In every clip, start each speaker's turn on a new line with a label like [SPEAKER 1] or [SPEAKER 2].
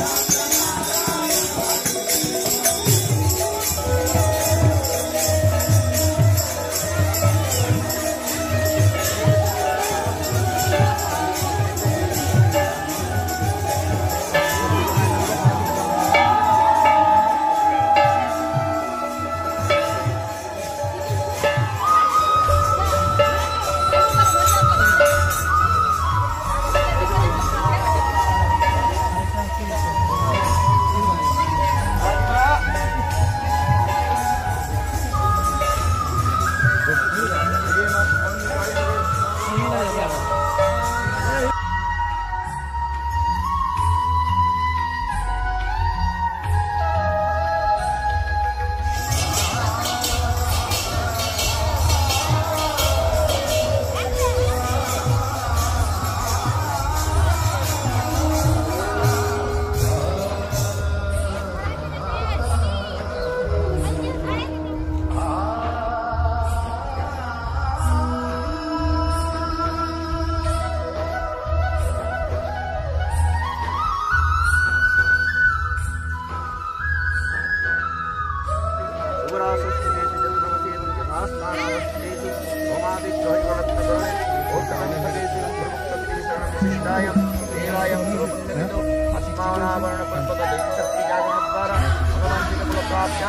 [SPEAKER 1] Thank you.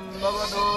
[SPEAKER 2] भवतु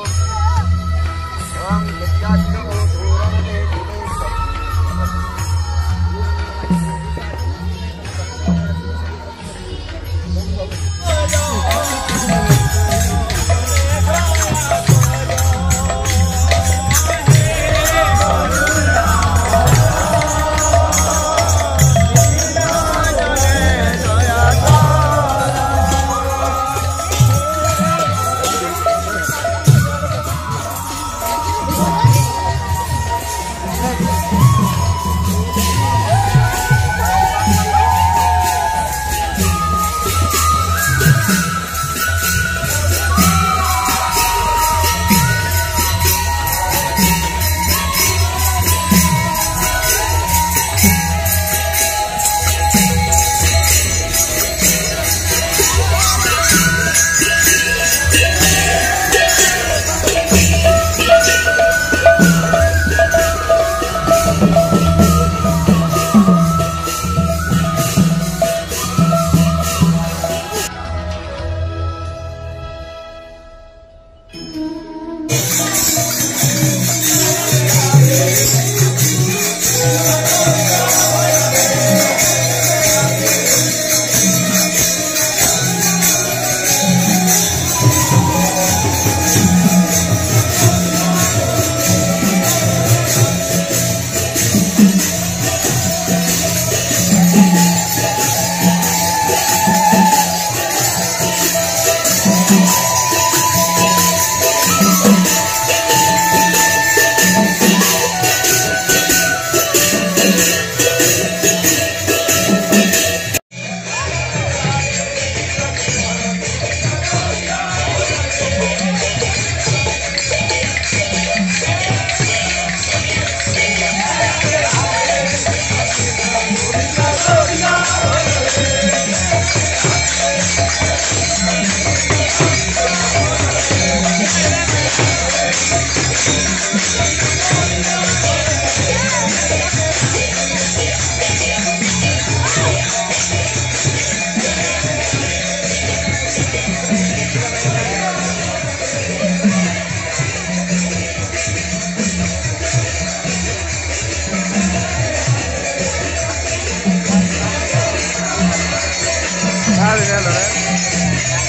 [SPEAKER 2] Dale, dale, dale.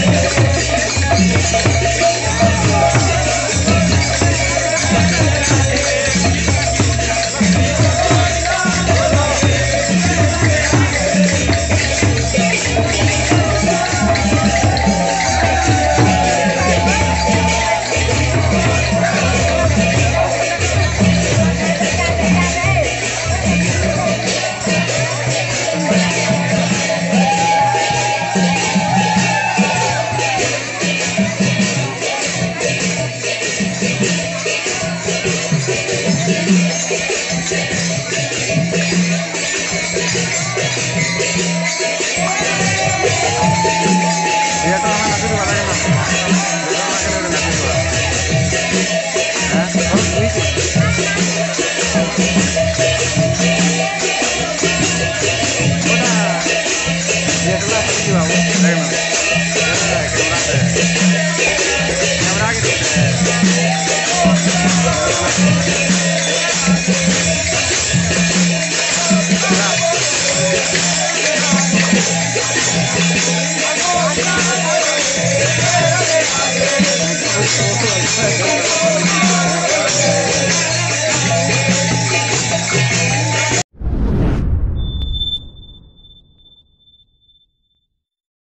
[SPEAKER 2] Thank you.